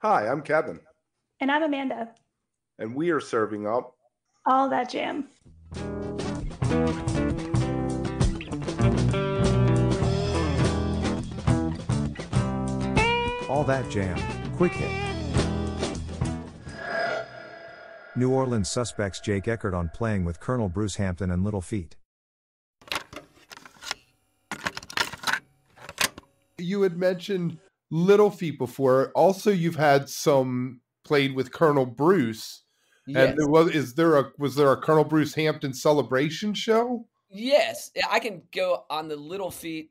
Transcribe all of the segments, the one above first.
Hi, I'm Kevin, And I'm Amanda. and we are serving up All that jam. All that jam. Quick hit. New Orleans suspects Jake Eckert on playing with Colonel Bruce Hampton and Little Feat. you had mentioned Little Feat before. Also, you've had some played with Colonel Bruce. Yes. And there was is there a was there a Colonel Bruce Hampton celebration show? yes. I can go on the little feat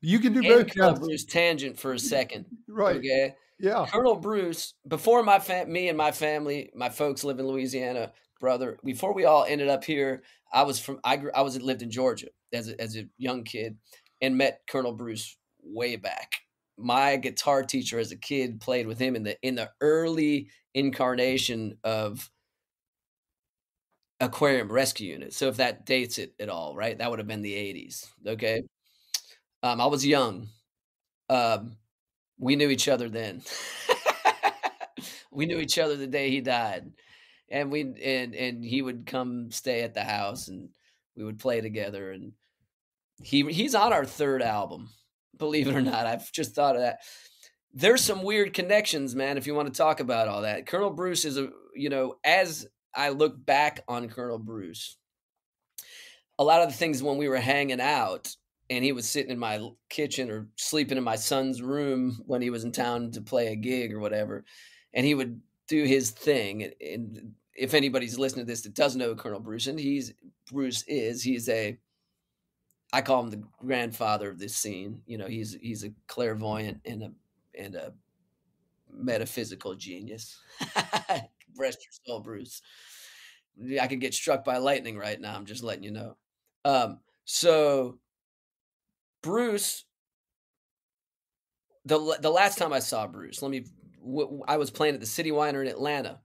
You can do both. Colonel. Bruce tangent for a second. Right. Okay. Yeah. Colonel Bruce, before my fam- me and my family, my folks live in Louisiana, brother. Before we all ended up here, I was from I grew, I was lived in Georgia as a, as a young kid, and met Colonel Bruce way back. My guitar teacher as a kid played with him in the in the early incarnation of Aquarium Rescue Unit. So if that dates it at all, right? That would have been the '80s. Okay, um, I was young. Um, we knew each other then. we knew each other the day he died, and we and and he would come stay at the house, and we would play together. And he he's on our third album, believe it or not. I've just thought of that. There's some weird connections, man. If you want to talk about all that, Colonel Bruce is a you know as I look back on Colonel Bruce, a lot of the things when we were hanging out and he was sitting in my kitchen or sleeping in my son's room when he was in town to play a gig or whatever and he would do his thing and, if anybody's listening to this that doesn't know colonel bruce and he's bruce is he's a i call him the grandfather of this scene you know he's he's a clairvoyant and a and a metaphysical genius rest your soul bruce i could get struck by lightning right now i'm just letting you know um so Bruce, the the last time I saw Bruce, let me. W- I was playing at the City Winery in Atlanta.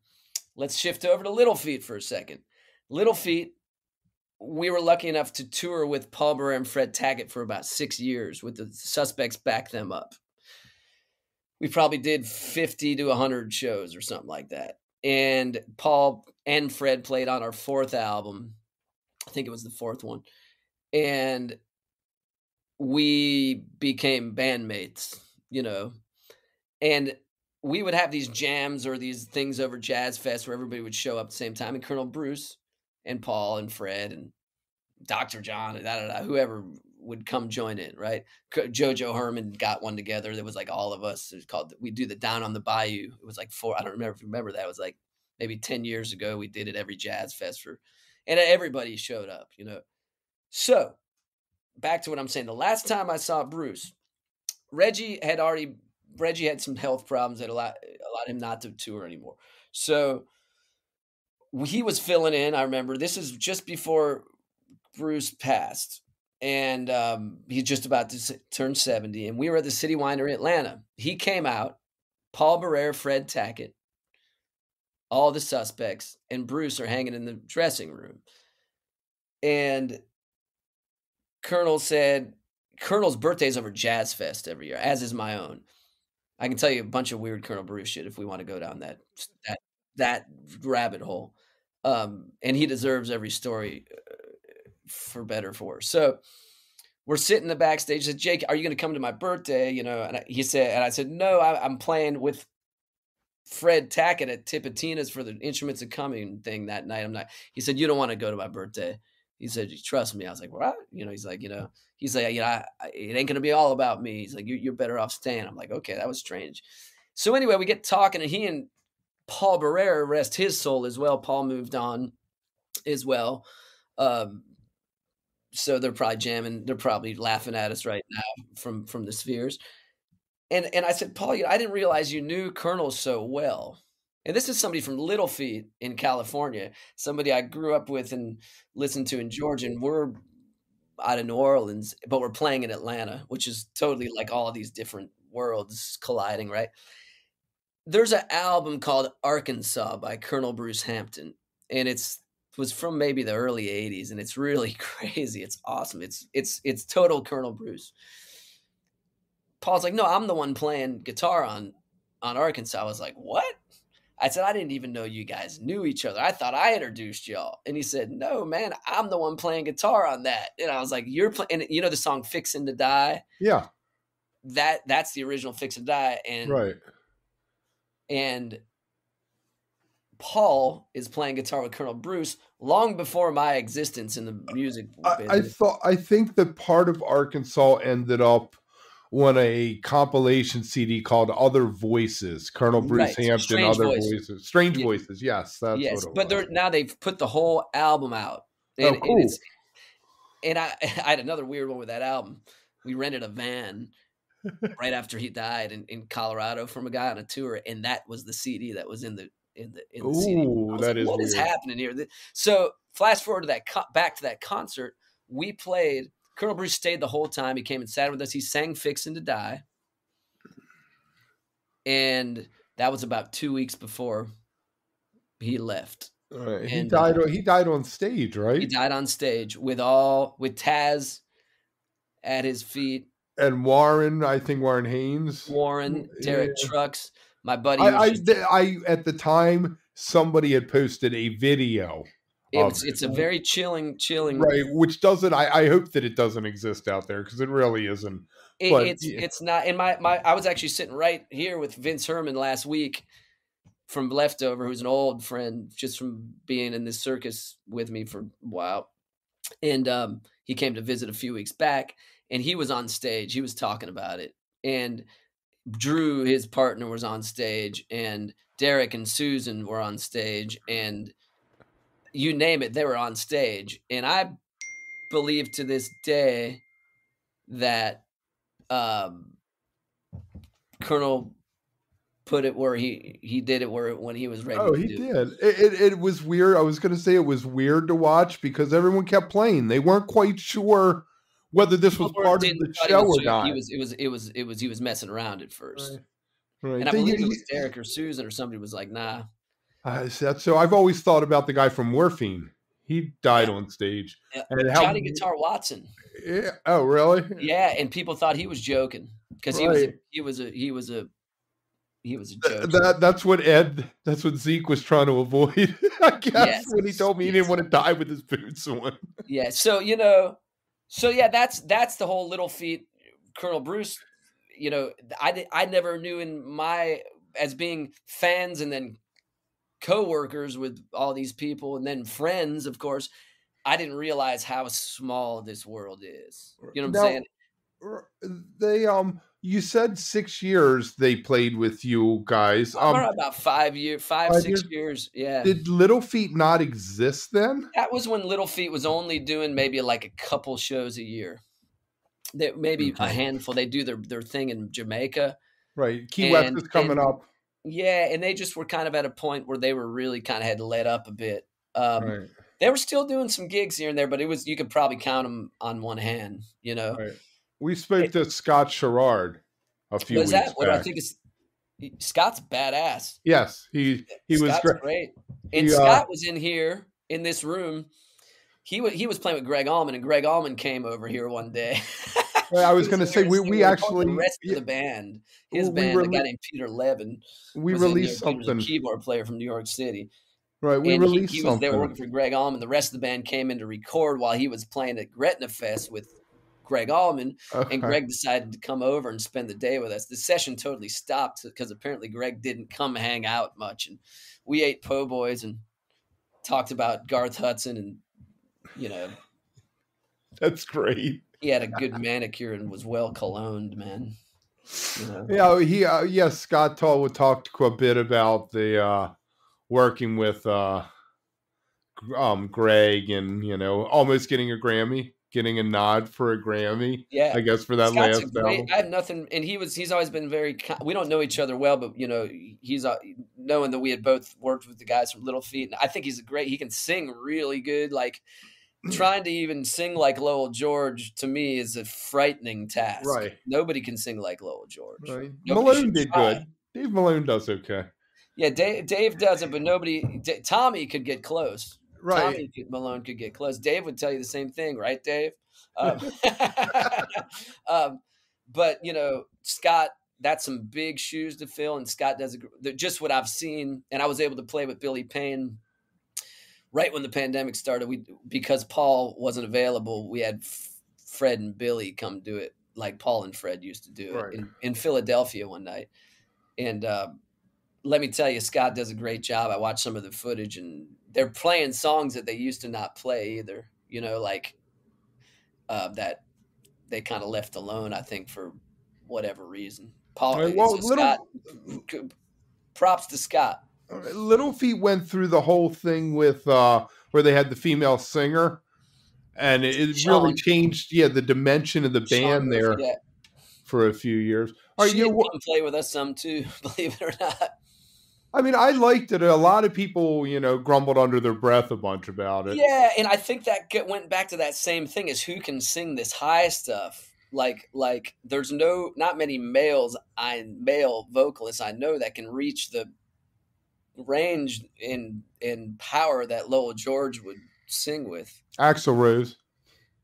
Let's shift over to Little Feat for a second. Little Feat, we were lucky enough to tour with Paul Burr and Fred Tackett for about six years. With the suspects back them up, we probably did fifty to hundred shows or something like that. And Paul and Fred played on our fourth album. I think it was the fourth one, and we became bandmates, you know, and we would have these jams or these things over Jazz Fest where everybody would show up at the same time, and Colonel Bruce and Paul and Fred and Dr. John and da, da, da, whoever would come join in, right? Jojo Hermann got one together. that was like all of us. It was called we do the Down on the Bayou. It was like four. I don't remember if you remember that. It was like maybe ten years ago. We did it every Jazz Fest for, and everybody showed up, you know. So back to what I'm saying. The last time I saw Bruce, Reggie had already Reggie had some health problems that allowed allowed him not to tour anymore. So he was filling in. I remember this is just before Bruce passed, and um, he's just about to turn seventy. And we were at the City Winery in Atlanta. He came out. Paul Barrere, Fred Tackett, all the suspects, and Bruce are hanging in the dressing room. And Colonel said, Colonel's birthday is over Jazz Fest every year, as is my own. I can tell you a bunch of weird Colonel Bruce shit if we want to go down that that that rabbit hole. Um, and he deserves every story uh, for better or for worse. So we're sitting in the backstage. Said, Jake, are you going to come to my birthday? You know, and I, he said, and I said, no, I, I'm playing with Fred Tackett at Tipitina's for the Instruments A Comin' thing that night. I'm not. He said, you don't want to go to my birthday. He said, trust me. I was like, what? You know, he's like, you know, he's like, you know, I, I, it ain't gonna be all about me. He's like, you, you're better off staying. I'm like, okay, that was strange. So anyway, we get talking, and he and Paul Barrere rest his soul as well. Paul moved on as well. Um, so they're probably jamming. They're probably laughing at us right now from from the spheres. And and I said, Paul, you know, I didn't realize you knew Colonel so well. And this is somebody from Little Feat in California, somebody I grew up with and listened to in Georgia. And we're out of New Orleans, but we're playing in Atlanta, which is totally like all these different worlds colliding, right? There's an album called Arkansas by Colonel Bruce Hampton, and it's was from maybe the early 80s and it's really crazy. It's awesome. It's it's it's total Colonel Bruce. Paul's like, "No, I'm the one playing guitar on on Arkansas. I was like, what? I said, I didn't even know you guys knew each other. I thought I introduced y'all. And he said, No, man, I'm the one playing guitar on that. And I was like, You're playing, you know, the song Fixin' to Die? Yeah. That that's the original Fixin' to Die. And Right. And Paul is playing guitar with Colonel Bruce long before my existence in the music I, I thought I think that part of Arkansas ended up on a compilation CD called Other Voices. Colonel Bruce Right, Hampton, Strange Other Voices. Voices. Strange Yeah. Voices, yes. That's yes, what it but now they've put the whole album out. Oh, And, and cool. it's and I I had another weird one with that album. We rented a van right after he died in, in Colorado from a guy on a tour, and that was the CD that was in the in the in the CD. Ooh, was that like, is what is happening here? So flash forward to that co- back to that concert. We played. Colonel Bruce stayed the whole time. He came and sat with us. He sang "Fixin' to Die," and that was about two weeks before he left. Right. He and, died uh, he died on stage, right? He died on stage with all with Taz at his feet, and Warren, I think Warren Haynes. Warren, Derek Yeah. Trucks, my buddy. I, I, just- I at the time somebody had posted a video, it was- of- it's a very chilling, chilling. right? Which doesn't. I, I hope that it doesn't exist out there because it really isn't. It, but, it's yeah. it's not. And my my I was actually sitting right here with Vince Herman last week from Leftover, who's an old friend just from being in this circus with me for a while, and um, he came to visit a few weeks back, and he was on stage. He was talking about it, and Drew, his partner, was on stage, and Derek and Susan were on stage, and you name it, they were on stage. And I believe to this day that um, Colonel put it where he he did it where when he was ready. Oh, to he do did. It, it, it was weird. I was going to say it was weird to watch because everyone kept playing. They weren't quite sure whether this was part of the show was or not. He was. It was. It was. It was. He was messing around at first, Right. Right. and I believe it was Derek or Susan or somebody was like, "Nah." I said so. I've always thought about the guy from Morphine. He died Yeah. on stage. Yeah, And how- Johnny Guitar Watson. Yeah. Oh, really? Yeah, and people thought he was joking because he was. A, he was a. He was a. He was a joke. that that's what Ed. That's what Zeke was trying to avoid. I guess Yes, when he told me he yes. didn't want to die with his boots on. Yeah. So you know, so yeah, that's that's the whole little feat, Colonel Bruce. You know, I I never knew in my as being fans and then co-workers with all these people and then friends, of course. I didn't realize how small this world is. You know what I'm saying? They um. You said six years they played with you guys. Um, about five years, five, five six years. Yeah. did Little Feat not exist then? that was when Little Feat was only doing maybe like a couple shows a year. That maybe a handful. They do their their thing in Jamaica. Right. Key West is coming and- up. Yeah, and they just were kind of at a point where they were really kind of had let up a bit. Um, right. They were still doing some gigs here and there, but it was you could probably count them on one hand. You know, Right. We spoke to Scott Sharrard a few was weeks that what I think is Scott's badass. Yes, he he was great. great. And He, uh, Scott was in here in this room. He was he was playing with Gregg Allman, and Gregg Allman came over here one day. I was gonna say, we- we actually- the rest of the band. His band, a guy named Peter Levin, We there. released He was a something. keyboard player from New York City. Right, we and he- released he, was there working for Gregg Allman. The rest of the band came in to record while he was playing at Gretna Fest with Gregg Allman, Okay. and Gregg decided to come over and spend the day with us. The session totally stopped because apparently Gregg didn't come hang out much, and we ate po' boys and talked about Garth Hudson, and you know That's great. he had a good manicure and was well cologned, man. You know? Yeah, he uh, yes, Scott Tall talked a bit about the uh working with uh um Gregg and you know almost getting a Grammy, getting a nod for a Grammy, Yeah, I guess for that Scott's last great, album. I have nothing, and he was. He's always been very. We don't know each other well, but you know, he's uh, knowing that we had both worked with the guys from Little Feat. And I think he's a great. He can sing really good. Like trying to even sing like Lowell George to me is a frightening task. Right. Nobody can sing like Lowell George. Right. Nobody Malone did try. good. Dave Malone does okay. Yeah, Dave, Dave does it, but nobody. D- Tommy could get close. Right. Tommy Malone could get close. Dave would tell you the same thing, right, Dave? Um, um, but you know, Scott that's some big shoes to fill. And Scott does a, just what I've seen, and I was able to play with Billy Payne right when the pandemic started. We because Paul wasn't available, we had Fred and Billy come do it like Paul and Fred used to do it in, in Philadelphia one night. And uh, let me tell you, Scott does a great job. I watched some of the footage, and they're playing songs that they used to not play either. You know, like uh, that they kind of left alone. I think for whatever reason. Paul, Right, well, so little- Scott, props to Scott. Little Feat went through the whole thing with uh where they had the female singer, and it, Shaun. really changed, yeah, the dimension of the Shaun band there yeah. for a few years. All right, she you know did what- come play with us some too, believe it or not. I mean, I liked it. A lot of people, you know, grumbled under their breath a bunch about it. Yeah, and I think that went back to that same thing as who can sing this high stuff. Like, like there's no not many males I male vocalists I know that can reach the range in in power that Lowell George would sing with. Axl Rose.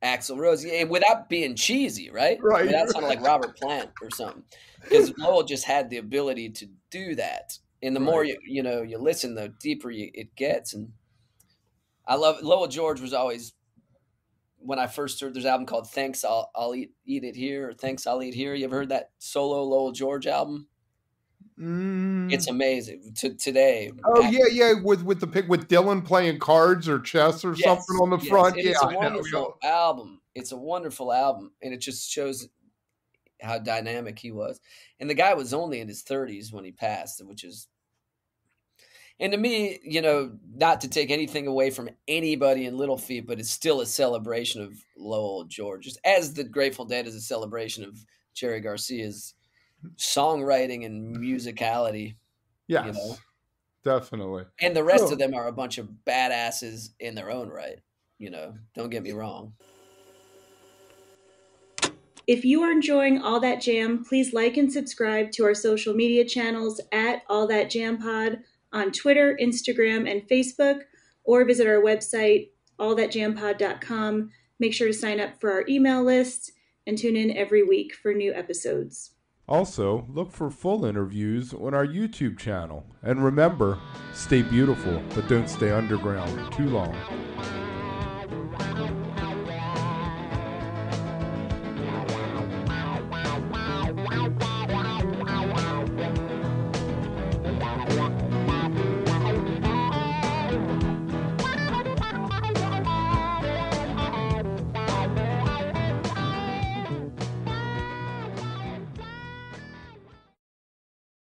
Axl Rose, yeah, without being cheesy, right? Right. Without sounding like Robert Plant or something. Because Lowell just had the ability to do that. And the more you you know you listen, the deeper you, it gets. And I love Lowell George was always when I first heard there's an album called Thanks I'll I'll eat eat it here or Thanks I'll eat here. You ever heard that solo Lowell George album? Mm. It's amazing. To today. Oh back- yeah, yeah, with with the pic with Dylan playing cards or chess or Yes, something on the yes, front. and Yeah, it's a wonderful album. It's a wonderful album, and it just shows how dynamic he was. And the guy was only in his thirties when he passed, which is, and to me, you know, not to take anything away from anybody in Little Feat, but it's still a celebration of Lowell George, just as the Grateful Dead is a celebration of Jerry Garcia's songwriting and musicality. yes, you know. definitely. And the rest Sure. of them are a bunch of badasses in their own right. You know, don't get me wrong. If you are enjoying All That Jam, please like and subscribe to our social media channels at All That Jam Pod on Twitter, Instagram, and Facebook, or visit our website, allthatjampod.com. Make sure to sign up for our email list and tune in every week for new episodes. Also, look for full interviews on our YouTube channel. And remember, stay beautiful, but don't stay underground too long.